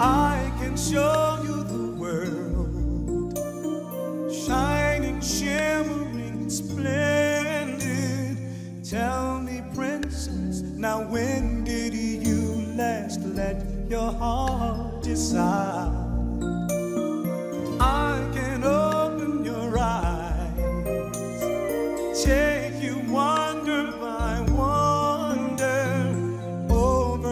I can show you the world, shining, shimmering, splendid. Tell me, princess, now when did you last let your heart decide?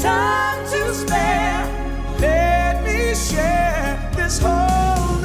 time to spare. Let me share this whole